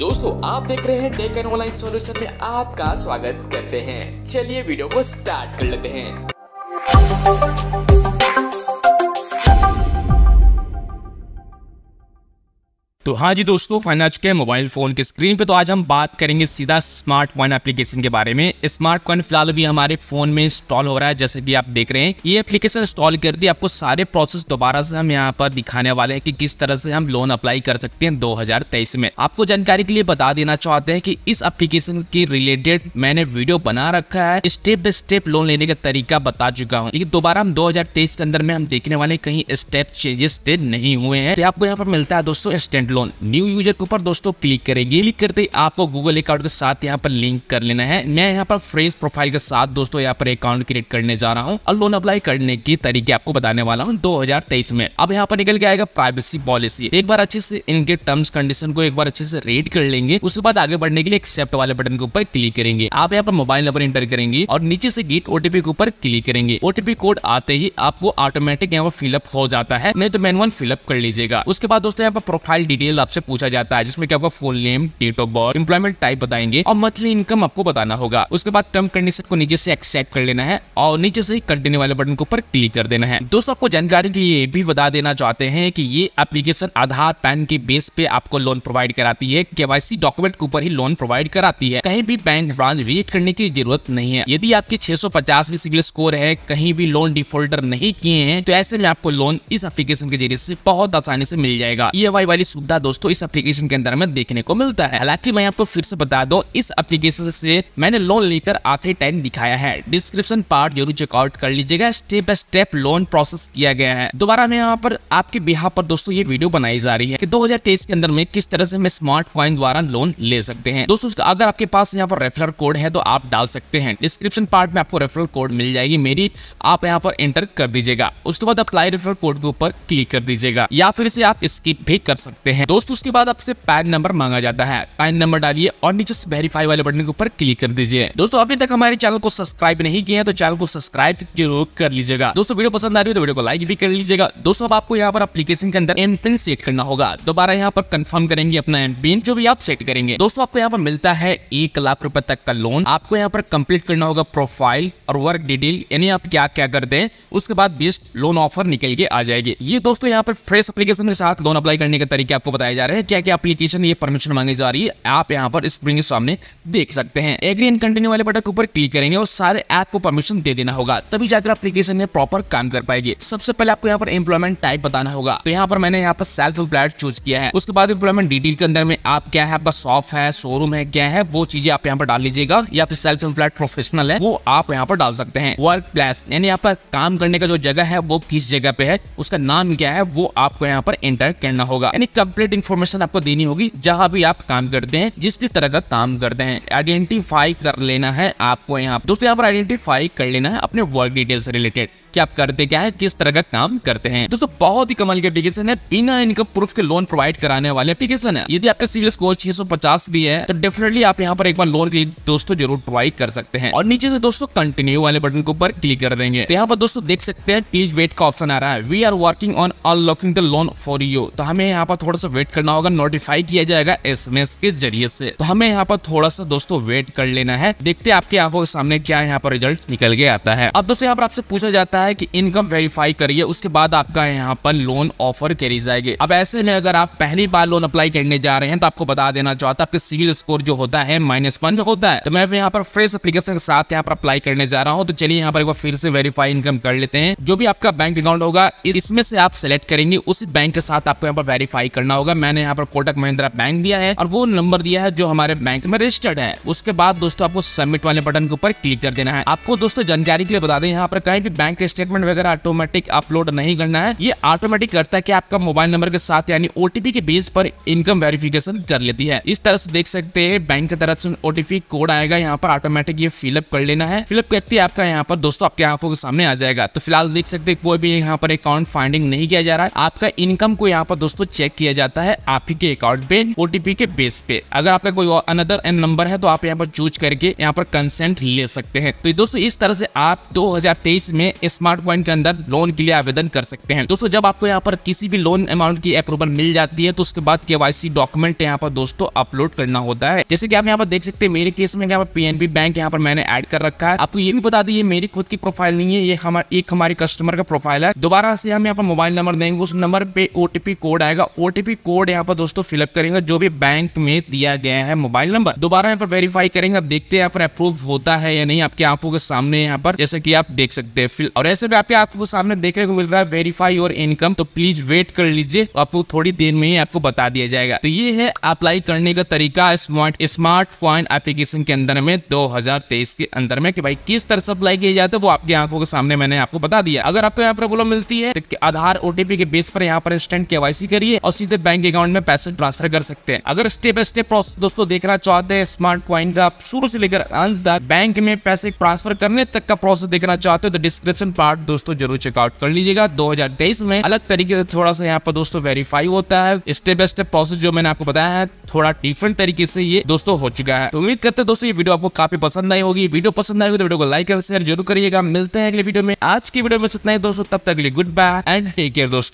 दोस्तों, आप देख रहे हैं टेक एंड ऑनलाइन सॉल्यूशन में आपका स्वागत करते हैं। चलिए वीडियो को स्टार्ट कर लेते हैं। तो हाँ जी दोस्तों फाइनाच के मोबाइल फ़ोन के स्क्रीन पे तो आज हम बात करेंगे सीधा स्मार्ट कॉइन एप्लीकेशन के बारे में। स्मार्ट कॉइन फ़िलहाल अभी हमारे फ़ोन में इंस्टॉल हो रहा है, जैसे कि आप देख रहे हैं। ये एप्लीकेशन इंस्टॉल कर दी आपको सारे प्रोसेस दोबारा से हम यहाँ पर दिखाने वाले हैं कि किस तरह से हम लोन अप्लाई कर सकते हैं 2023 में। आपको जानकारी के लिए बता देना चाहते हैं कि इस एप्लीकेशन के रिलेटेड मैंने वीडियो बना रखा है। स्टेप बाय स्टेप लोन लेने का तरीका बता चुका हूँ। लेकिन दोबारा हम दो हज़ार तेईस के अंदर में हम देखने वाले कहीं स्टेप चेंजेस नहीं हुए हैं। तो आपको यहाँ पर मिलता है दोस्तों स्टेंट लोन न्यू यूज़र के ऊपर दोस्तों क्लिक करेंगे। क्लिक करते ही आपको गूगल अकाउंट के साथ यहाँ पर लिंक कर लेना है। मैं यहाँ पर फ्रेश प्रोफ़ाइल के साथ दोस्तों यहाँ पर अकाउंट क्रिएट करने जा रहा हूँ और लोन अप्लाई करने की तरीके आपको बताने वाला हूँ 2023 में। अब यहाँ पर निकल के आएगा प्राइवेसी पॉलिसी एक बार अच्छे से इनके टर्म्स कंडीशन को एक बार अच्छे से रीड कर लेंगे। उसके बाद आगे बढ़ने के लिए एक्सेप्ट वाले बटन के ऊपर क्लिक करेंगे। आप यहाँ पर मोबाइल नंबर इंटर करेंगे और नीचे से गेट ओटीपी के ऊपर क्लिक करेंगे। ओटीपी कोड आते ही आपको ऑटोमेटिक यहाँ पर फिलअप हो जाता है। नहीं तो मैनुअल फिलअप कर लीजिएगा। उसके बाद दोस्तों यहाँ पर प्रोफ़ाइल डिटेल आपसे पूछा जाता है, जिसमें क्या आपका full name date of birth employment type बताएँगे और मंथली इनकम आपको बताना होगा। उसके बाद टर्म कंडीशन को नीचे से एक्सेप्ट कर लेना है और नीचे से कंटिन्यू वाले बटन के ऊपर क्लिक कर देना है। दोस्तों, आपको जानकारी के लिए भी बता देना चाहते हैं कि ये एप्लीकेशन आधार पैन के बेस पे आपको लोन प्रोवाइड कराती है केवाईसी डॉक्यूमेंट के ऊपर ही लोन प्रोवाइड कराती है। कहीं भी बैंक ब्रांच विज़िट करने की ज़रूरत नहीं है। यदि आपके 650 भी सिविल स्कोर है, कहीं भी लोन डिफॉल्टर नहीं किए हैं तो ऐसे में आपको लोन इस एप्लीकेशन के ज़रिए से बहुत आसानी से मिल जाएगा। ई वाली सुविधा दोस्तों, इस एप्लीकेशन के अंदर में देखने को मिलता है। हालाँकि मैं आपको फिर से बता दूँ, इस एप्लीकेशन से मैंने लोन लेकर आखिरी टाइम दिखाया है। डिस्क्रिप्शन पार्ट ज़रूर चेकआउट कर लीजिएगा। Step by step loan process किया गया है। दोबारा मैं यहाँ पर आपके बिहार पर दोस्तों ये वीडियो बनाई जा रही है कि 2023 के अंदर में किस तरह से मैं स्मार्ट कॉइन द्वारा लोन ले सकते हैं। दोस्तों अगर आपके पास यहाँ पर रेफरल कोड है तो आप डाल सकते हैं। डिस्क्रिप्शन पार्ट में आपको रेफरल कोड मिल जाएगी। मेरी आप यहाँ पर एंटर कर दीजिएगा। उसके बाद अप्लाई रेफरल कोड के ऊपर क्लिक कर दीजिएगा। या फिर इसे आप स्किप भी कर सकते हैं। दोस्तों, उसके बाद आपसे पैन नंबर मांगा जाता है। पैन नंबर डालिए और नीचे से वेरीफाई वाले बटन के ऊपर क्लिक कर दीजिए। दोस्तों, अभी तक हमारे चैनल को सब्सक्राइब नहीं किया तो चैनल को सब्सक्राइब ज़रूर कर लीजिएगा। दोस्तों, वीडियो पसंद आ रही है तो वीडियो को लाइक भी कर लीजिएगा। दोस्तों, अब आपको यहाँ पर एप्लीकेशन के अंदर एम पिन सेट करना होगा। दोबारा यहाँ पर कंफर्म करेंगे अपना एम पिन जो भी आप सेट करेंगे। दोस्तों, आपको यहाँ पर मिलता है एक लाख रुपए तक का लोन आपको यहाँ पर कंप्लीट करना होगा प्रोफ़ाइल और वर्क डिटेल यानी आप क्या क्या करते हैं उसके बाद बेस्ट लोन ऑफ़र निकल के आ जाएगी। ये दोस्तों, यहाँ पर फ्रेश एप्लीकेशन के साथ लोन अप्लाई करने का तरीके आपको बताए जा रहा है क्या क्या एप्लीकेशन ये परमिशन मांगी जा रही है, आप यहाँ पर स्क्रीन के सामने देख सकते हैं। एग्री एंड कंटिन्यू वाले बटन के ऊपर क्लिक करेंगे और सारे ऐप को परमिशन दे देना होगा, तभी जाकर एप्लीकेशन में प्रॉपर काम कर पाएगी। सबसे पहले आपको यहाँ पर एम्प्लॉयमेंट टाइप बताना होगा। तो यहाँ पर मैंने यहाँ पर सेल्फ एम्प्लॉयड चूज़ किया है। उसके बाद एम्प्लॉयमेंट डिटेल के अंदर में आप क्या है, आपका शॉप है शोरूम है, क्या है, वो चीज़ें आप यहाँ पर डाल लीजिएगा या फिर सेल्फ एम्प्लॉयड प्रोफेशनल है, वो आप यहाँ पर डाल सकते हैं। वर्क प्लेस यानी आपका काम करने का जो जगह है, वो किस जगह पे है, उसका नाम क्या है, वो आपको यहाँ पर एंटर करना होगा। यानी कंप्लीट इन्फॉर्मेशन आपको देनी होगी, जहाँ भी आप काम करते हैं, जिस भी तरह का काम करते हैं। आइडेंटिफाई कर लेना है आपको यहाँ दोस्तों, यहाँ पर आइडेंटिफाई कर लेना है अपने वर्क डिटेल से रिलेटेड कि आप करते क्या है, किस तरह का काम करते हैं। दोस्तों, बहुत ही कमाल की एप्लीकेशन है। बिना इनकम प्रूफ के लोन प्रोवाइड कराने वाले एप्लीकेशन है। यदि आपका सिविल स्कोर 650 भी है तो डेफिनेटली आप यहाँ पर एक बार लोन के लिए दोस्तों ज़रूर प्रोवाइड कर सकते हैं। और नीचे से दोस्तों कंटिन्यू वाले बटन के ऊपर क्लिक कर देंगे। तो यहाँ पर दोस्तों देख सकते हैं प्लीज़ वेट का ऑप्शन आ रहा है। We are working on unlocking the loan for you तो हमें यहाँ पर थोड़ा सा वेट करना होगा नोटिफाई किया जाएगा एसएमएस के ज़रिए से। तो हमें यहाँ पर थोड़ा सा दोस्तों वेट कर लेना है। देखते आपके आँखों के सामने क्या यहाँ पर रिज़ल्ट निकल के आता है। अब दोस्तों यहाँ पर आपसे पूछा जाता है की इनकम वेरीफाई करिए, उसके बाद आपका यहाँ पर लोन ऑफ़र करी जाएगी। अब ऐसे में अगर आप पहली बार लोन अप्लाई करने जा रहे हैं तो आपको बता देना चाहता आपके सिविल स्कोर जो होता है माइनस वन होता है। तो मैं यहाँ पर फ्रेश एप्लीकेशन के साथ यहाँ पर अप्लाई करने जा रहा हूँ। तो चलिए यहाँ पर एक बार फिर से वेरीफाई इनकम कर लेते हैं। जो भी आपका बैंक अकाउंट होगा इसमें से आप सेलेक्ट करेंगे, उसी बैंक के साथ आपको यहाँ पर वेरीफाई करना होगा। मैंने यहाँ पर कोटक महिंद्रा बैंक दिया है और वो नंबर दिया है जो हमारे बैंक में रजिस्टर्ड है। उसके बाद दोस्तों आपको सबमिट वाले बटन के ऊपर क्लिक कर देना है। आपको दोस्तों जानकारी के लिए बता दें, यहाँ पर कहीं भी बैंक स्टेटमेंट वगैरह ऑटोमेटिक अपलोड नहीं करना है। ये ऑटोमेटिक करता है कि आपका मोबाइल नंबर के साथ यानी ओटीपी के बेस पर इनकम वेरिफिकेशन कर लेती है। इस तरह से देख सकते हैं बैंक की तरफ़ से ओटीपी कोड आएगा, यहाँ पर ऑटोमेटिक ये फिलअप कर लेना है। फिलअप करते ही आपका यहाँ पर दोस्तों आपके आँखों के सामने आ जाएगा। तो फ़िलहाल देख सकते कोई भी यहाँ पर अकाउंट फाइंडिंग नहीं किया जा रहा है। आपका इनकम को यहाँ पर दोस्तों चेक किया जाता है आप ही के अकाउंट पे ओटीपी के बेस पे। अगर आपका कोई अनदर एन नंबर है तो आप यहाँ पर चूज़ करके यहाँ पर कंसेंट ले सकते हैं। तो दोस्तों, इस तरह से आप 2023 में स्मार्ट पॉइंट के अंदर लोन के लिए आवेदन कर सकते हैं। दोस्तों, जब आपको यहाँ पर किसी भी लोन अमाउंट की अप्रूवल मिल जाती है तो उसके बाद के डॉक्यूमेंट यहाँ पर दोस्तों अपलोड करना होता है। जैसे कि आप यहाँ पर देख सकते हैं, मेरे केस में यहाँ पर पीएनबी बैंक यहाँ पर मैंने ऐड कर रखा है। आपको ये भी बता दी मेरी खुद की प्रोफ़ाइल नहीं है, ये हमारे, एक हमारे कस्टमर का प्रोफ़ाइल है। दोबारा से हम यहाँ पर मोबाइल नंबर देंगे, उस नंबर पे ओटीपी कोड आएगा। ओटीपी कोड यहाँ पर दोस्तों फिलअप करेंगे, जो भी बैंक में दिया गया है मोबाइल नंबर। दोबारा यहाँ पर वेरीफाई करेंगे अब देखते हैं यहाँ पर अप्रूव होता है या नहीं, आपके आँखों के सामने यहाँ पर, जैसे कि आप देख सकते हैं और ऐसे भी आपके आँखों के सामने देखने को मिल रहा है वेरीफाई और इनकम तो प्लीज़ वेट कर लीजिए, आपको थोड़ी देर में ही आपको बता दिया जाएगा। तो ये है अप्लाई करने का तरीका स्मार्ट स्मार्ट पॉइंट एप्लीकेशन के अंदर में 2023 के अंदर में, कि भाई किस तरह से अप्लाई किया जाता है, वो आपके आँखों के सामने मैंने आपको बता दिया। अगर आपको यहाँ पर प्रॉब्लम मिलती है तो आधार ओटीपी के बेस पर यहाँ पर इंस्टेंट केवाईसी करिए, और सीधे बैंक अकाउंट में पैसे ट्रांसफ़र कर सकते हैं। अगर स्टेप बाय स्टेप प्रोसेस दोस्तों देखना चाहते हैं स्मार्ट कॉइन का शुरू से लेकर अंत तक बैंक में पैसे ट्रांसफ़र करने तक का प्रोसेस देखना चाहते हो तो डिस्क्रिप्शन पार्ट दोस्तों ज़रूर चेकआउट कर लीजिएगा। 2023 में अलग तरीके से थोड़ा सा यहाँ पर दोस्तों वेरीफाई होता है। स्टेप बाय स्टेप प्रोसेस जो मैंने आपको बताया है, थोड़ा डिफरेंट तरीके से ये दोस्तों हो चुका है। तो उम्मीद करते दोस्तों ये वीडियो आपको काफ़ी पसंद आई होगी। वीडियो पसंद आई तो वीडियो को लाइक और शेयर ज़रूर करिएगा। मिलते हैं अगले वीडियो में। आज की वीडियो में इतना ही दोस्तों, तब तक good bye and take care दोस्तों।